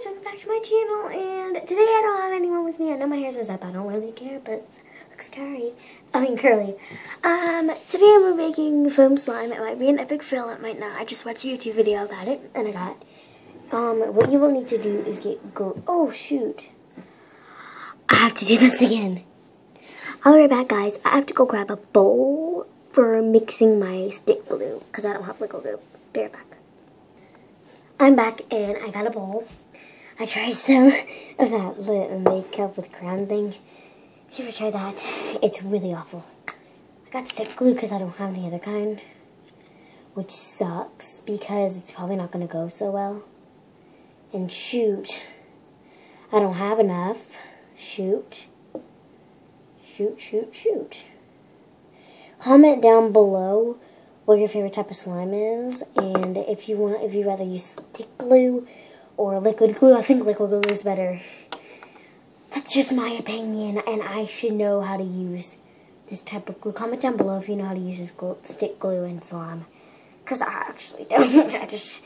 guys, welcome back to my channel, and today I don't have anyone with me. I know my hair's messed up, I don't really care, but it looks curly. I mean curly. Um, today I'm making foam slime. It might be an epic fail, it might not. I just watched a YouTube video about it, and I got Um, what you will need to do is get glue. Oh, shoot. I have to do this again. I'll be right back, guys. I have to go grab a bowl for mixing my stick glue, because I don't have liquid glue. Be right back. I'm back and I got a bowl. I tried some of that lip makeup with crown thing. If you ever tried that, it's really awful. I got stick glue because I don't have the other kind, which sucks because it's probably not going to go so well. And shoot, I don't have enough. Shoot. Shoot, shoot, shoot. Comment down below what your favorite type of slime is, and if you want, if you'd rather use stick glue or liquid glue, I think liquid glue is better. That's just my opinion, and I should know how to use this type of glue. Comment down below if you know how to use this glue, stick glue and slime, because I actually don't. I just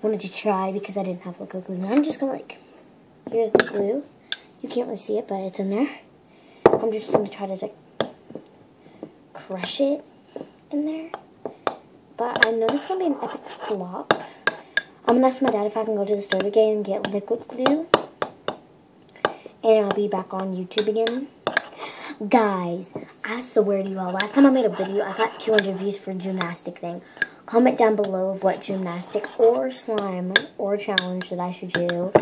wanted to try because I didn't have liquid glue. Now I'm just gonna like, here's the glue. You can't really see it, but it's in there. I'm just gonna try to like crush it in there. But I know this is going to be an epic flop. I'm going to ask my dad if I can go to the store again and get liquid glue. And I'll be back on YouTube again. Guys, I swear to you all, last time I made a video, I got 200 views for gymnastic thing. Comment down below of what gymnastic or slime or challenge that I should do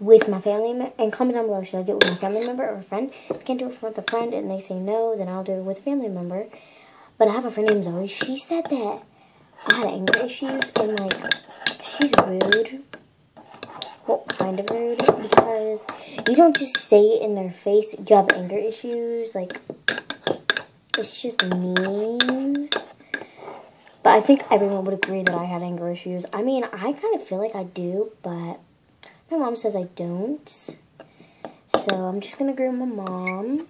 with my family. And comment down below, should I do it with my family member or a friend? If I can't do it with a friend and they say no, then I'll do it with a family member. But I have a friend named Zoe. She said that I had anger issues and like she's rude. Well, kind of rude because you don't just say it in their face. You have anger issues. Like it's just mean. But I think everyone would agree that I had anger issues. I mean, I kind of feel like I do, but my mom says I don't. So I'm just gonna agree with my mom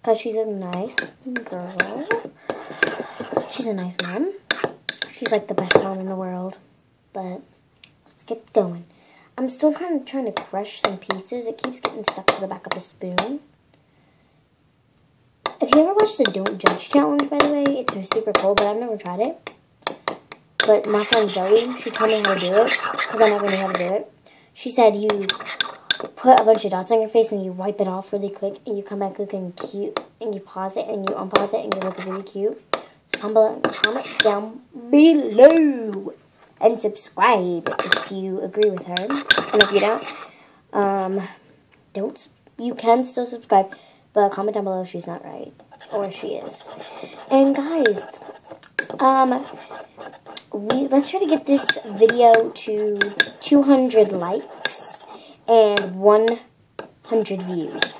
because she's a nice girl. She's a nice mom. She's like the best mom in the world. But let's get going. I'm still kind of trying to crush some pieces. It keeps getting stuck to the back of the spoon. If you ever watched the Don't Judge Challenge, by the way, it's super cool, but I've never tried it. But my friend Zoe, she told me how to do it, because I never knew how to do it. She said you put a bunch of dots on your face and you wipe it off really quick, and you come back looking cute, and you pause it, and you unpause it, and you look really cute. Comment, comment down below and subscribe if you agree with her. And if you don't, um, don't. You can still subscribe, but comment down below if she's not right or she is. And guys, um, we let's try to get this video to 200 likes and 100 views.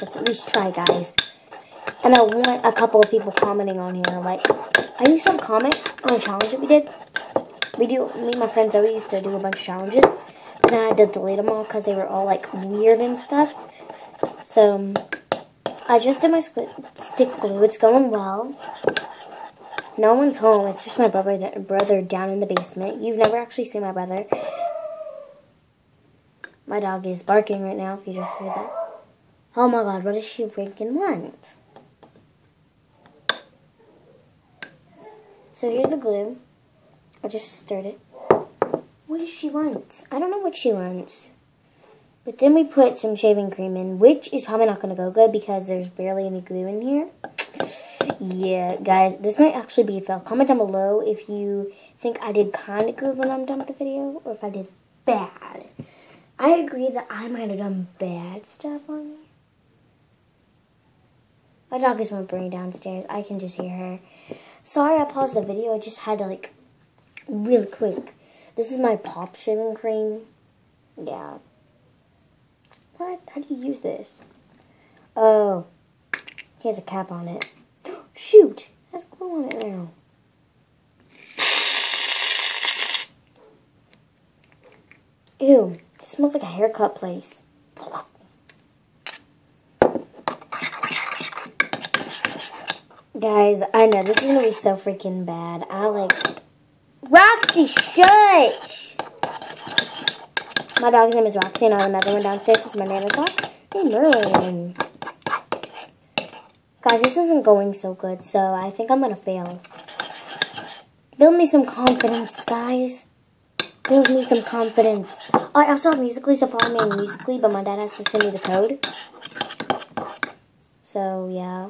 Let's at least try, guys. And I want a couple of people commenting on here. Like, I used to comment on a challenge that we did. We do, me and my friends Zoe used to do a bunch of challenges. And then I had to delete them all because they were all, like, weird and stuff. So, um, I just did my stick glue. It's going well. No one's home. It's just my brother, brother down in the basement. You've never actually seen my brother. My dog is barking right now, if you just heard that. Oh my god, what does she freaking want? So here's the glue. I just stirred it. What does she want? I don't know what she wants. But then we put some shaving cream in, which is probably not going to go good because there's barely any glue in here. Yeah, guys, this might actually be a fail. Comment down below if you think I did kind of good when I'm done with the video or if I did bad. I agree that I might have done bad stuff on you. My dog is whimpering downstairs. I can just hear her. Sorry I paused the video. I just had to, like, really quick. This is my pop shaving cream. Yeah. What? How do you use this? Oh. He has a cap on it. Shoot! It has glue on it now. Ew. It smells like a haircut place. Guys, I know this is gonna be so freaking bad. I like Roxy, shush! My dog's name is Roxy, and I have another one downstairs. It's my nana's dog. Hey, Merlin. Guys, this isn't going so good, so I think I'm gonna fail. Build me some confidence, guys. Build me some confidence. I also have Musical.ly, so follow me on Musical.ly, but my dad has to send me the code. So, yeah.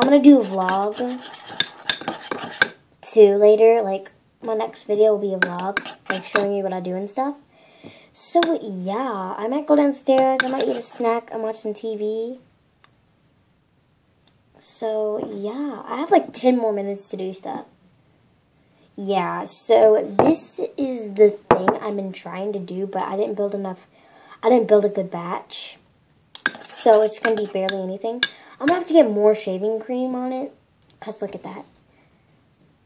I'm gonna do a vlog too later. Like, my next video will be a vlog, like showing you what I do and stuff. So, yeah, I might go downstairs, I might eat a snack, I'm watching TV. So, yeah, I have like 10 more minutes to do stuff. Yeah, so this is the thing I've been trying to do, but I didn't build enough, I didn't build a good batch. So it's going to be barely anything. I'm to have to get more shaving cream on it, because look at that.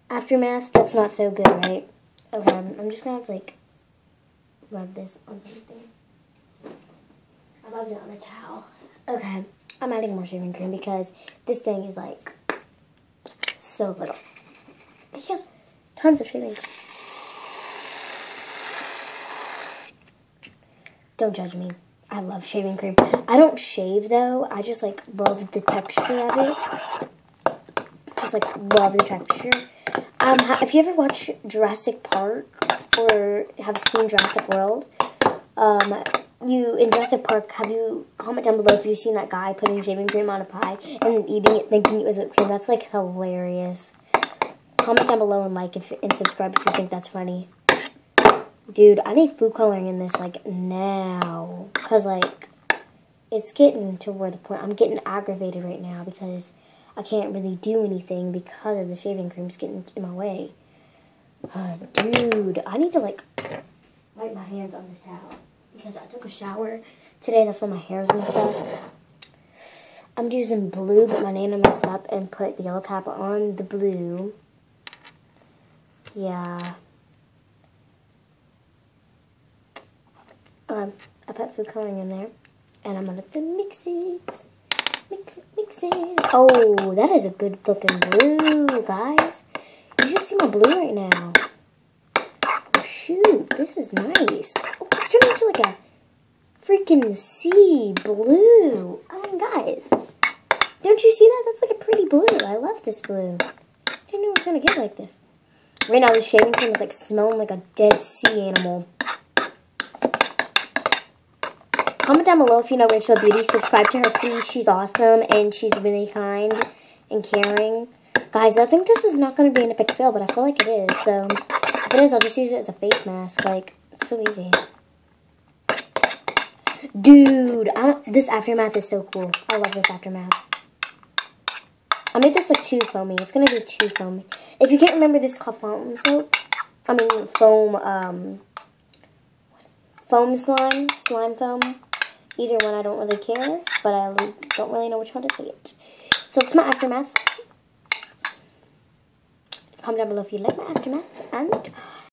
Aftermath, that's not so good, right? Okay, I'm, I'm just to have to, like, rub this on something. I rubbed it on a towel. Okay. I'm adding more shaving cream because this thing is like so little. It has tons of shaving cream. Don't judge me. I love shaving cream. I don't shave though. I just like love the texture of it. Just like love the texture. Um, if you ever watch Jurassic Park or have seen Jurassic World, um, you in Jurassic Park, have you comment down below if you've seen that guy putting shaving cream on a pie and eating it thinking it was whipped cream? That's like hilarious. Comment down below and like if and subscribe if you think that's funny. Dude, I need food coloring in this like now, cause like it's getting to where the point I'm getting aggravated right now because I can't really do anything because of the shaving cream's getting in my way. Uh, dude, I need to like wipe my hands on this towel because I took a shower today. That's why my hair's messed up. I'm using blue, but my nana messed up and put the yellow cap on the blue. Yeah. Um, I put food coloring in there. And I'm going to mix it. Mix it, mix it. Oh, that is a good looking blue, guys. You should see my blue right now. Oh, shoot, this is nice. Oh, it's turning into like a freaking sea blue. I mean, guys, don't you see that? That's like a pretty blue. I love this blue. I didn't know it was going to get like this. Right now, the shaving cream is like smelling like a dead sea animal. Comment down below if you know Rachel Beauty. Subscribe to her, please. She's awesome, and she's really kind and caring. Guys, I think this is not going to be an epic fail, but I feel like it is. So, if it is, I'll just use it as a face mask. Like, it's so easy. Dude, I, this aftermath is so cool. I love this aftermath. I made this look too foamy. It's going to be too foamy. If you can't remember, this is called foam soap. I mean, foam, um, foam slime, slime foam. Either one, I don't really care, but I don't really know which one to say it. So it's my aftermath. Comment down below if you like my aftermath, and